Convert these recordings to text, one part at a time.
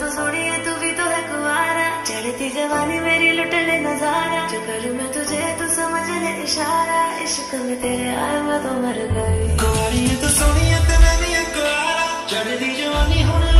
तो सोनी है। तू भी तो है चढ़ती जवानी मेरी लुट नज़ारा। जो करूँ तुझे, तू समझ इशारा। इश्क में तेरे आए मैं तो मर गई। कुआरी तो सोनी है तेरा नहीं है कुआरा। चढ़ती जवानी होने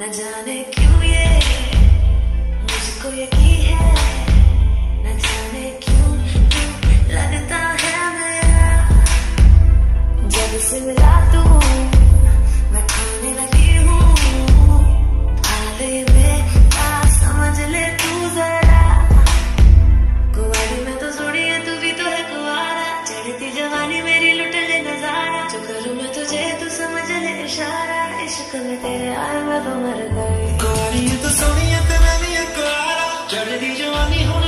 न जाने क्यों ये मुझको यकीन है? न जाने क्यों लगता है मेरा? जब से मिला तू इश्क में तेरे आए मैं तो मर गई कुआरी तो सोनी ते मैं भी कुआरा चढ़दी जवानी हुन लुट